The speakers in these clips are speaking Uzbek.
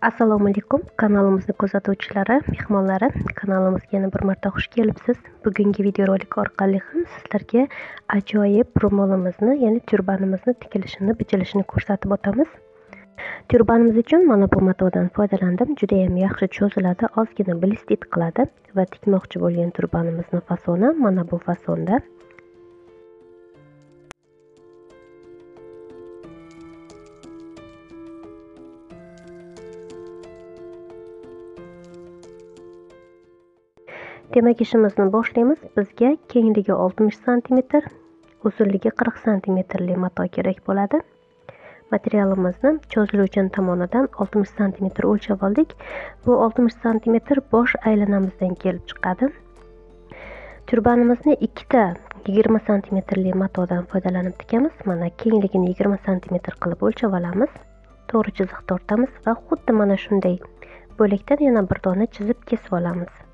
assalomu alaykum kanalimizni kuzatuvchilari mehmonlari kanalimizga yana bir marta xush kelibsiz. Bugungi videorolik orqali ham sizlarga ajoyib ro'molimizni ya'ni turbanimizni tikilishini bichilishini ko'rsatib o'tamiz. Turbanimiz uchun mana bu matodan foydalandim. Judayam yaxshi cho'ziladi ozgina blistit qiladi va tikmoqchi bo'lgan turbanimizni fasoni mana bu fasonda demak ishimizni boshlaymiz. Bizga kengligi 60 santimetr uzunligi 40 santimetrli mato kerak bo'ladi. Materialimizni cho'ziluvchan tomonidan 60 santimetr o'lchab oldik. Bu 60 santimetr bosh aylanamizdan kelib chiqadi. Turbanimizni ikkita 20 santimetrli matodan foydalanib tikamiz. Mana kengligini 20 santimetr qilib o'lchab olamiz. To'g'ri chiziq tortamiz va xuddi mana shunday bo'lakdan yana bir dona chizib kesib olamiz.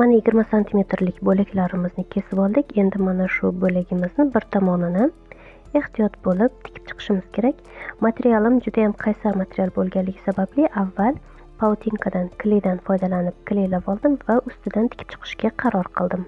Mana yigirma santimetrlik bo'laklarimizni kesib oldik. Endi mana shu bo'lagimizni bir tomonini ehtiyot bo'lib tikib chiqishimiz kerak. Materialim judayam qaysar material bo'lganligi sababli avval pautinkadan kleydan foydalanib kleylab oldim va ustidan tikib chiqishga qaror qildim.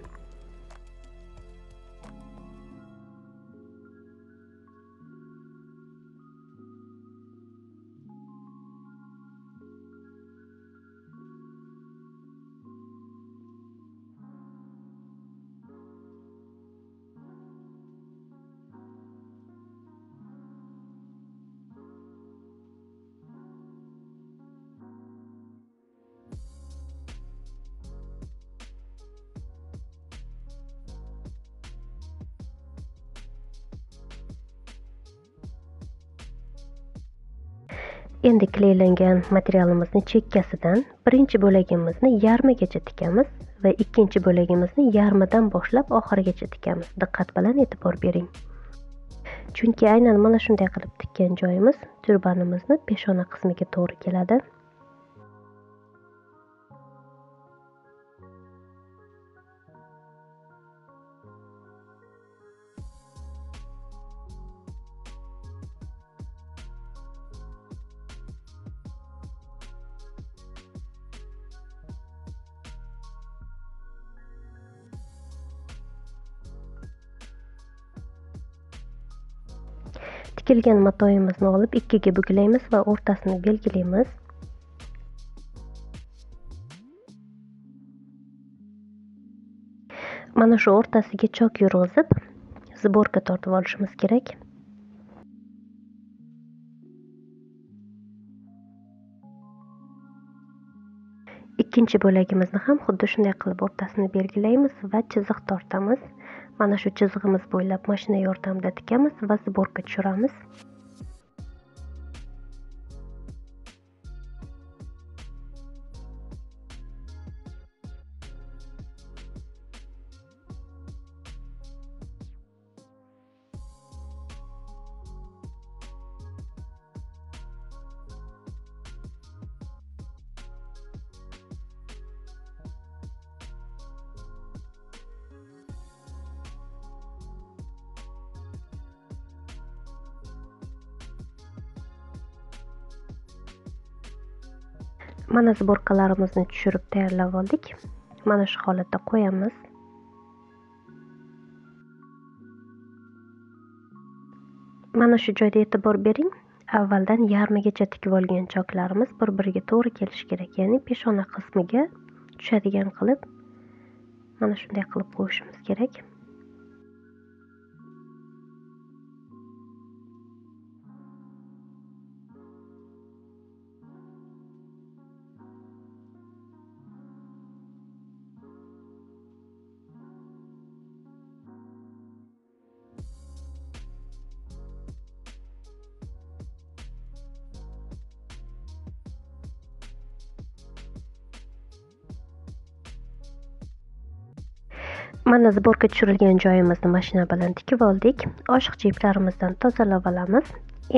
Endi kleylangan materialimizni chekkasidan birinchi bo'lagimizni yarmigacha tikamiz va ikkinchi bo'lagimizni yarmidan boshlab oxirigacha tikamiz. Diqqat bilan e'tibor bering. Chunki aynan mana shunday qilib tikkan joyimiz turbanimizni peshona qismiga to'g'ri keladi. Tikilgan matoyimizni olib ikkiga buklaymiz va o'rtasini belgilaymiz. Mana shu o'rtasiga chok yurg'izib sborka tortib olishimiz kerak. Ikkinchi bo'lagimizni ham xuddi shunday qilib o'rtasini belgilaymiz va chiziq tortamiz. Mana shu chizig'imiz bo'ylab mashina yordamida tikamiz va sborka tushiramiz. Mana sborkalarimizni tushirib tayyorlab oldik. Mana shu holatda qo'yamiz. Mana shu joyda e'tibor bering. Avvaldan yarmigacha tikib olgan choklarimiz bir biriga to'g'ri kelishi kerak ya'ni peshona qismiga tushadigan qilib mana shunday qilib qo'yishimiz kerak. Mana zborga tushirilgan joyimizni mashina bilan tikib oldik. Oshiq jiplarimizdan tozalab olamiz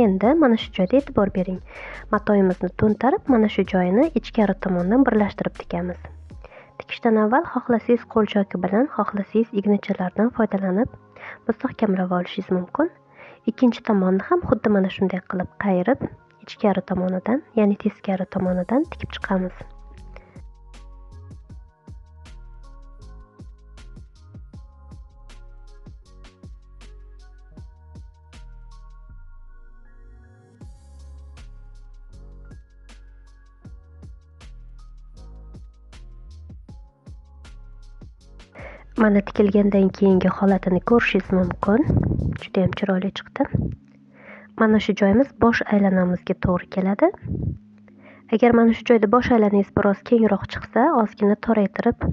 endi mana shu joyda e'tibor bering. Matoyimizni to'ntarib mana shu joyini ichkari tomondan birlashtirib tikamiz. Tikishdan avval xohlasangiz qo'lchoki bilan xohlasangiz ignachalardan foydalanib mustahkamlab olishingiz mumkin. Ikkinchi tomonni ham xuddi mana shunday qilib qayirib ichkari tomonidan ya'ni teskari tomonidan tikib chiqamiz. Mana tikilgandan keyingi holatini ko'rishingiz mumkin. Judayam chiroyli chiqdi. Mana shu joyimiz bosh aylanamizga to'g'ri keladi. Agar mana shu joyda bosh aylanangiz biroz kengroq chiqsa ozgina toraytirib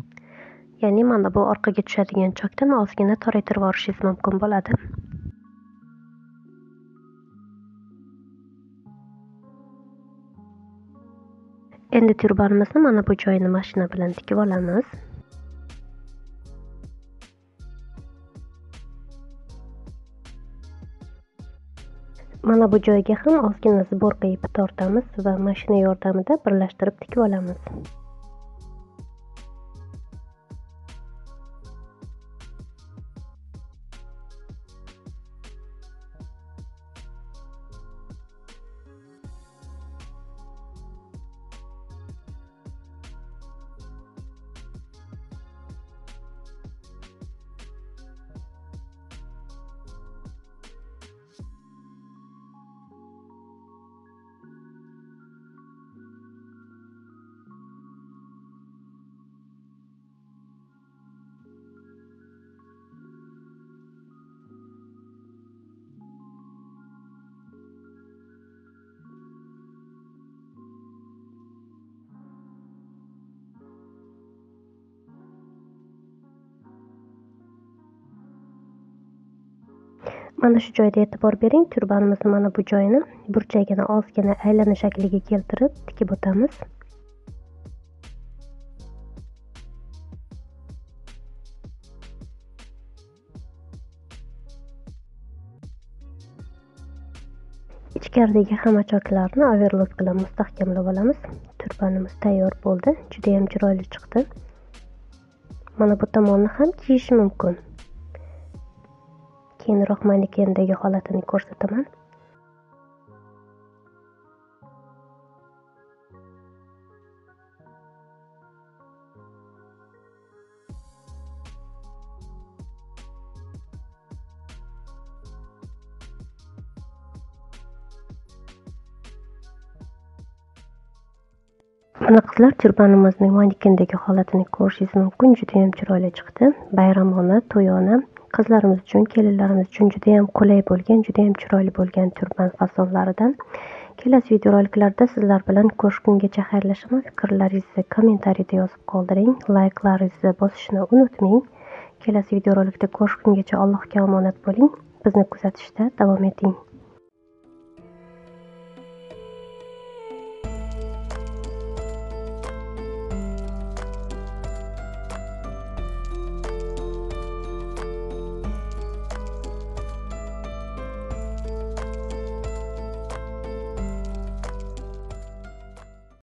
ya'ni mana bu orqaga tushadigan chokdan ozgina toraytirib yuborishingiz mumkin bo'ladi. Endi turbanimizni mana bu joyini mashina bilan tikib olamiz. Mana bu joyga ham ozgina sborka ipi tortamiz va mashina yordamida birlashtirib tikib olamiz. Mana shu joyda e'tibor bering turbanimizni mana bu joyini burchagini ozgina aylana shakliga keltirib tikib o'tamiz. Ichkaridagi hamma choklarni overlock bilan mustahkamlab olamiz. Turbanimiz tayyor bo'ldi judayam chiroyli chiqdi. Mana bu tomonni ham kiyish mumkin. Keyinroq manekendagi holatini ko'rsataman. Mana qizlar turbanimizning manekendagi holatini ko'rishingiz mumkin. Judayam chiroyli chiqdi. Bayramona to'yona. Qizlarimiz uchun kelinlarimiz uchun judayam qulay bo'lgan judayam chiroyli bo'lgan turban fasonlaridan kelasi videoroliklarda sizlar bilan ko'rishgungacha xayrlashaman fikrlaringizni kommentariyda yozib qoldiring layklaringizni bosishni unutmang. Kelasi videorolikda ko'rishgungacha allohga omonat bo'ling. Bizni kuzatishda davom eting.